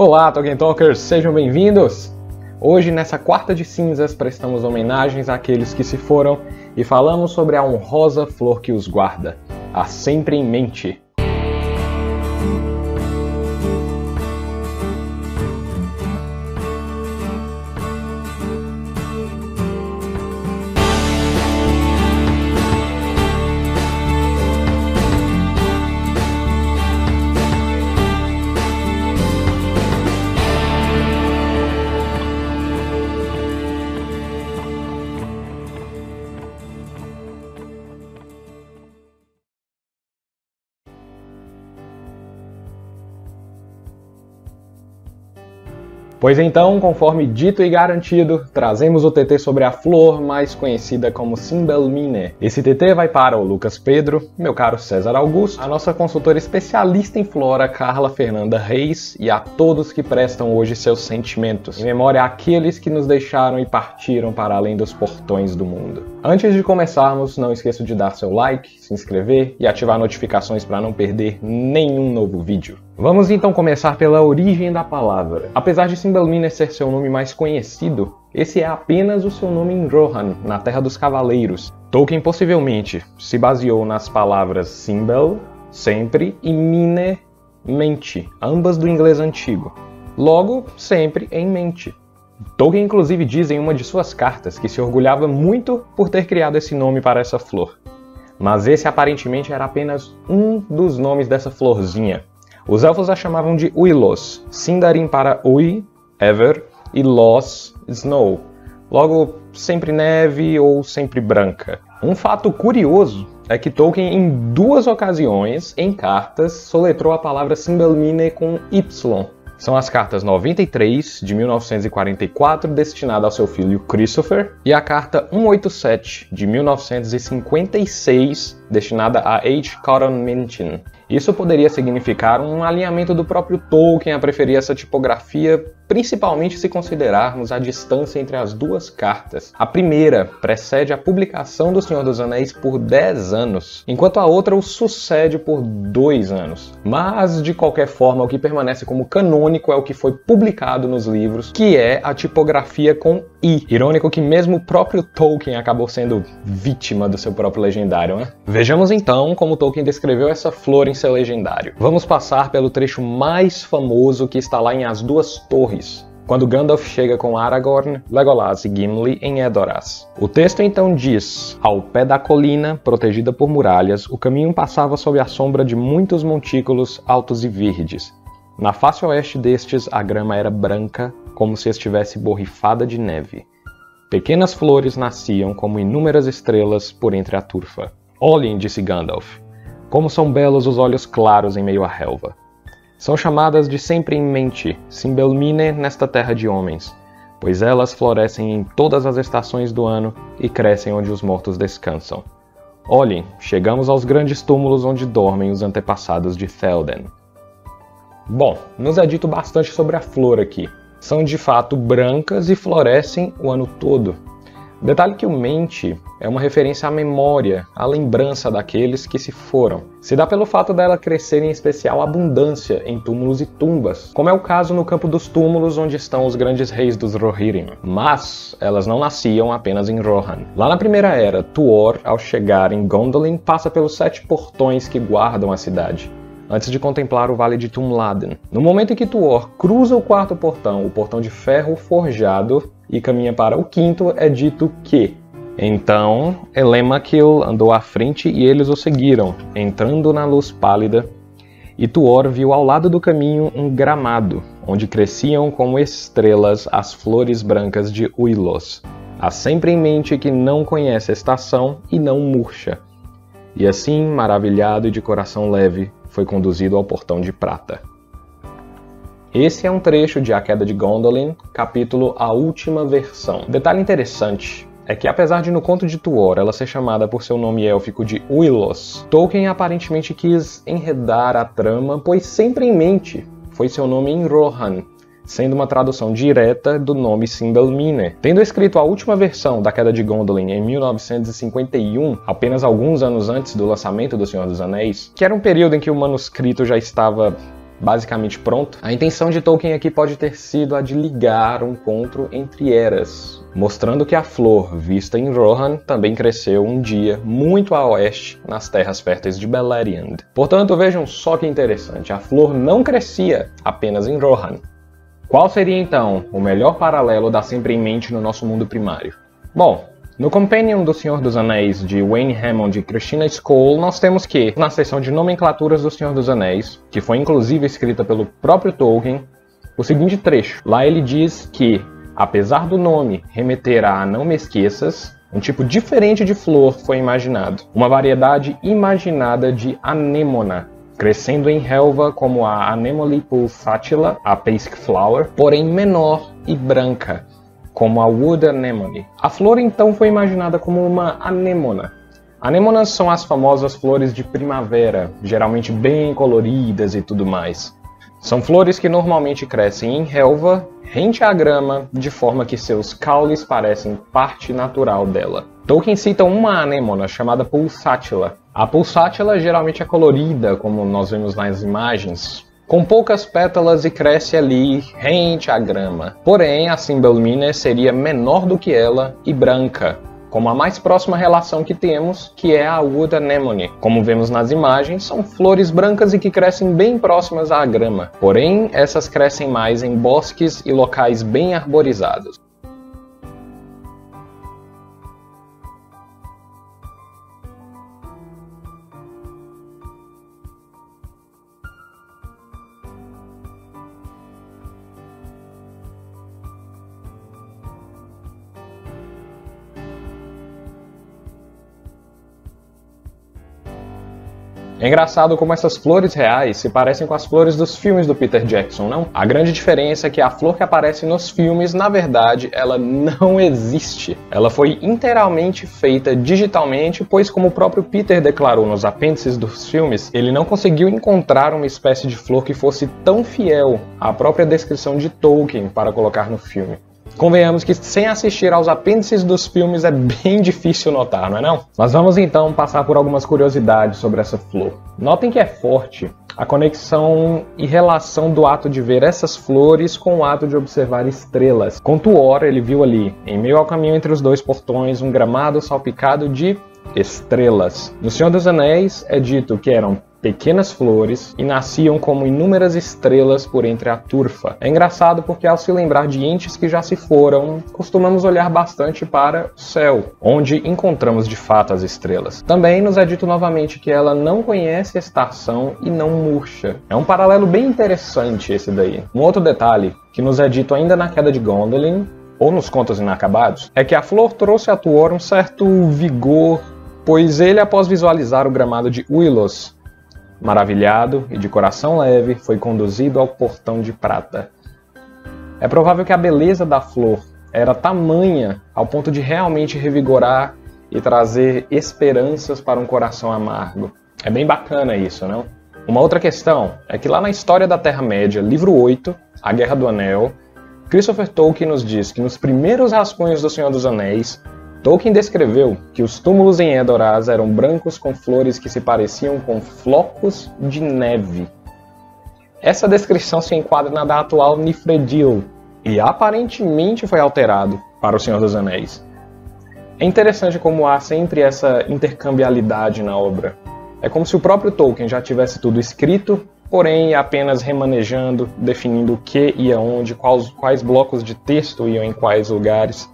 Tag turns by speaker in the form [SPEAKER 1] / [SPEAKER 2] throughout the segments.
[SPEAKER 1] Olá, Tolkien Talkers, sejam bem-vindos! Hoje, nessa quarta de cinzas, prestamos homenagens àqueles que se foram e falamos sobre a honrosa flor que os guarda, a sempre em mente. Pois então, conforme dito e garantido, trazemos o TT sobre a flor mais conhecida como Simbelmine. Esse TT vai para o Lucas Pedro, meu caro César Augusto, a nossa consultora especialista em flora Carla Fernanda Reis e a todos que prestam hoje seus sentimentos, em memória àqueles que nos deixaram e partiram para além dos portões do mundo. Antes de começarmos, não esqueça de dar seu like, se inscrever e ativar notificações para não perder nenhum novo vídeo. Vamos então começar pela origem da palavra. Apesar de Simbelmine ser seu nome mais conhecido, esse é apenas o seu nome em Rohan, na Terra dos Cavaleiros. Tolkien possivelmente se baseou nas palavras Simbel, sempre, e Mine, mente, ambas do inglês antigo. Logo, sempre em mente. Tolkien inclusive diz em uma de suas cartas que se orgulhava muito por ter criado esse nome para essa flor. Mas esse aparentemente era apenas um dos nomes dessa florzinha, os elfos a chamavam de Uilos, Sindarin para Ui, Ever, e Los, Snow. Logo, sempre neve ou sempre branca. Um fato curioso é que Tolkien, em duas ocasiões, em cartas, soletrou a palavra Simbelmine com Y, são as cartas 93 de 1944 destinada ao seu filho Christopher e a carta 187 de 1956 destinada a H. Cotton Minchin. Isso poderia significar um alinhamento do próprio Tolkien a preferir essa tipografia, principalmente se considerarmos a distância entre as duas cartas. A primeira precede a publicação do Senhor dos Anéis por 10 anos, enquanto a outra o sucede por 2 anos. Mas, de qualquer forma, o que permanece como canônico é o que foi publicado nos livros, que é a tipografia com I. Irônico que mesmo o próprio Tolkien acabou sendo vítima do seu próprio legendário, né? Vejamos então como Tolkien descreveu essa flor em seu legendário. Vamos passar pelo trecho mais famoso que está lá em As Duas Torres, quando Gandalf chega com Aragorn, Legolas e Gimli em Edoras. O texto então diz: Ao pé da colina, protegida por muralhas, o caminho passava sob a sombra de muitos montículos altos e verdes. Na face oeste destes, a grama era branca, como se estivesse borrifada de neve. Pequenas flores nasciam como inúmeras estrelas por entre a turfa. Olhem, disse Gandalf, como são belos os olhos claros em meio à relva. São chamadas de sempre em mente, Simbelmine nesta terra de homens, pois elas florescem em todas as estações do ano e crescem onde os mortos descansam. Olhem, chegamos aos grandes túmulos onde dormem os antepassados de Théoden. Bom, nos é dito bastante sobre a flor aqui. São de fato brancas e florescem o ano todo. Detalhe que o mente é uma referência à memória, à lembrança daqueles que se foram. Se dá pelo fato dela crescer em especial abundância em túmulos e tumbas, como é o caso no campo dos túmulos onde estão os grandes reis dos Rohirrim. Mas elas não nasciam apenas em Rohan. Lá na Primeira Era, Tuor, ao chegar em Gondolin, passa pelos sete portões que guardam a cidade antes de contemplar o vale de Tumladen. No momento em que Tuor cruza o quarto portão, o portão de ferro forjado, e caminha para o quinto, é dito que então Elemaquil andou à frente e eles o seguiram, entrando na luz pálida. E Tuor viu ao lado do caminho um gramado, onde cresciam como estrelas as flores brancas de Uilos. Há sempre em mente que não conhece a estação e não murcha. E assim, maravilhado e de coração leve, foi conduzido ao portão de prata. Esse é um trecho de A Queda de Gondolin, capítulo A Última Versão. Detalhe interessante é que apesar de no conto de Tuor ela ser chamada por seu nome élfico de Uilos, Tolkien aparentemente quis enredar a trama, pois sempre em mente foi seu nome em Rohan, sendo uma tradução direta do nome Simbelmine. Tendo escrito a última versão da Queda de Gondolin em 1951, apenas alguns anos antes do lançamento do Senhor dos Anéis, que era um período em que o manuscrito já estava basicamente pronto, a intenção de Tolkien aqui pode ter sido a de ligar um encontro entre eras, mostrando que a flor vista em Rohan também cresceu um dia muito a oeste nas terras férteis de Beleriand. Portanto, vejam só que interessante, a flor não crescia apenas em Rohan. Qual seria então o melhor paralelo da sempre em mente no nosso mundo primário? Bom, no Companion do Senhor dos Anéis, de Wayne Hammond e Christina Skoll, nós temos que, na seção de nomenclaturas do Senhor dos Anéis, que foi inclusive escrita pelo próprio Tolkien, o seguinte trecho. Lá ele diz que, apesar do nome remeter a não me esqueças, um tipo diferente de flor foi imaginado, uma variedade imaginada de anemona, crescendo em relva como a Anemone pulsatilla, a Pasque Flower, porém menor e branca, como a Wood Anemone. A flor então foi imaginada como uma anemona. Anemonas são as famosas flores de primavera, geralmente bem coloridas e tudo mais. São flores que normalmente crescem em relva, rente à grama, de forma que seus caules parecem parte natural dela. Tolkien cita uma anemona chamada Pulsatilla. A Pulsatilla geralmente é colorida, como nós vemos nas imagens, com poucas pétalas e cresce ali rente à grama. Porém, a Cymbalmine seria menor do que ela e branca, como a mais próxima relação que temos, que é a Wood Anemone. Como vemos nas imagens, são flores brancas e que crescem bem próximas à grama. Porém, essas crescem mais em bosques e locais bem arborizados. É engraçado como essas flores reais se parecem com as flores dos filmes do Peter Jackson, não? A grande diferença é que a flor que aparece nos filmes, na verdade, ela não existe. Ela foi inteiramente feita digitalmente, pois como o próprio Peter declarou nos apêndices dos filmes, ele não conseguiu encontrar uma espécie de flor que fosse tão fiel à própria descrição de Tolkien para colocar no filme. Convenhamos que sem assistir aos apêndices dos filmes é bem difícil notar, não é não? Mas vamos então passar por algumas curiosidades sobre essa flor. Notem que é forte a conexão e relação do ato de ver essas flores com o ato de observar estrelas. Com Tuor, ele viu ali, em meio ao caminho entre os dois portões, um gramado salpicado de estrelas. No Senhor dos Anéis é dito que eram pequenas flores e nasciam como inúmeras estrelas por entre a turfa. É engraçado porque ao se lembrar de entes que já se foram, costumamos olhar bastante para o céu, onde encontramos de fato as estrelas. Também nos é dito novamente que ela não conhece estação e não murcha. É um paralelo bem interessante esse daí. Um outro detalhe que nos é dito ainda na queda de Gondolin ou nos contos inacabados, é que a flor trouxe a Tuor um certo vigor, pois ele, após visualizar o gramado de Willos, Maravilhado e de coração leve, foi conduzido ao portão de prata. É provável que a beleza da flor era tamanha ao ponto de realmente revigorar e trazer esperanças para um coração amargo. É bem bacana isso, não? Uma outra questão é que lá na História da Terra-média, livro 8, A Guerra do Anel, Christopher Tolkien nos diz que nos primeiros rascunhos do Senhor dos Anéis, Tolkien descreveu que os túmulos em Edoraz eram brancos com flores que se pareciam com flocos de neve. Essa descrição se enquadra na da atual Nifredil e aparentemente foi alterado para O Senhor dos Anéis. É interessante como há sempre essa intercambialidade na obra. É como se o próprio Tolkien já tivesse tudo escrito, porém apenas remanejando, definindo o que e aonde, quais, quais blocos de texto iam em quais lugares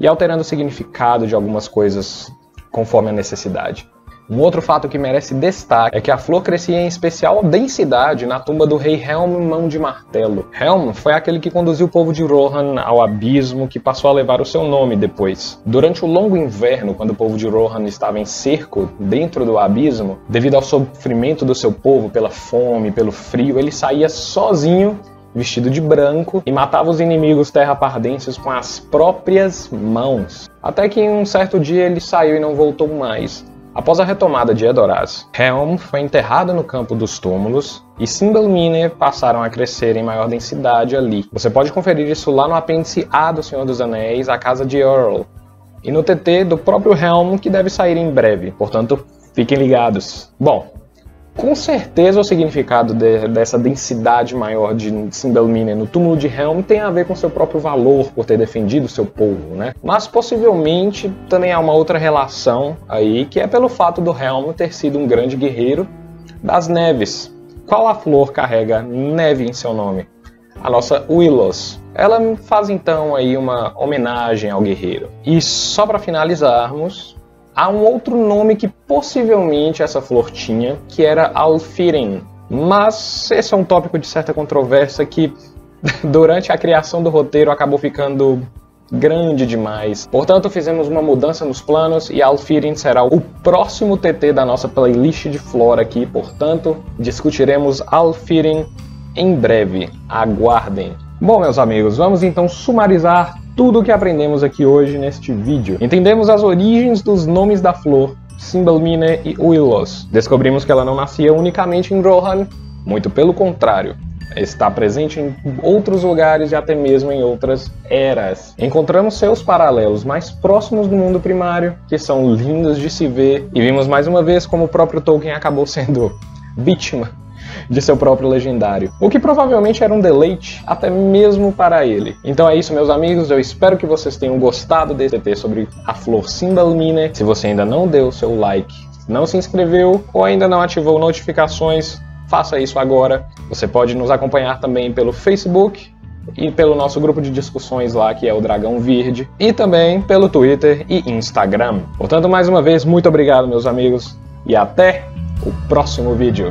[SPEAKER 1] e alterando o significado de algumas coisas conforme a necessidade. Um outro fato que merece destaque é que a flor crescia em especial densidade na tumba do rei Helm Mão de Martelo. Helm foi aquele que conduziu o povo de Rohan ao abismo, que passou a levar o seu nome depois. Durante o longo inverno, quando o povo de Rohan estava em cerco dentro do abismo, devido ao sofrimento do seu povo pela fome, pelo frio, ele saía sozinho vestido de branco, e matava os inimigos terrapardenses com as próprias mãos. Até que em um certo dia ele saiu e não voltou mais. Após a retomada de Edoraz, Helm foi enterrado no campo dos túmulos e Cymbalmine passaram a crescer em maior densidade ali. Você pode conferir isso lá no apêndice A do Senhor dos Anéis, a Casa de Earl, e no TT do próprio Helm, que deve sair em breve, portanto, fiquem ligados. Bom, Com certeza o significado de, dessa densidade maior de Simbelmine no túmulo de Helm tem a ver com seu próprio valor por ter defendido seu povo, né? Mas possivelmente também há uma outra relação aí, que é pelo fato do Helm ter sido um grande guerreiro das neves. Qual a flor carrega neve em seu nome? A nossa Willows. Ela faz então aí uma homenagem ao guerreiro. E só para finalizarmos, Há um outro nome que possivelmente essa flor tinha, que era Alfirin. Mas esse é um tópico de certa controvérsia que, durante a criação do roteiro, acabou ficando grande demais. Portanto, fizemos uma mudança nos planos e Alfirin será o próximo TT da nossa playlist de flora aqui. Portanto, discutiremos Alfirin em breve. Aguardem! Bom, meus amigos, vamos então sumarizar tudo o que aprendemos aqui hoje neste vídeo. Entendemos as origens dos nomes da flor, Simbelmine e Willows. Descobrimos que ela não nascia unicamente em Rohan, muito pelo contrário. Está presente em outros lugares e até mesmo em outras eras. Encontramos seus paralelos mais próximos do mundo primário, que são lindos de se ver, e vimos mais uma vez como o próprio Tolkien acabou sendo vítima de seu próprio legendário, o que provavelmente era um deleite até mesmo para ele. Então é isso, meus amigos, eu espero que vocês tenham gostado desse TT sobre a flor Cymbalmine. Se você ainda não deu seu like, não se inscreveu ou ainda não ativou notificações, faça isso agora. Você pode nos acompanhar também pelo Facebook e pelo nosso grupo de discussões lá, que é o Dragão Verde, e também pelo Twitter e Instagram. Portanto, mais uma vez, muito obrigado, meus amigos, e até o próximo vídeo.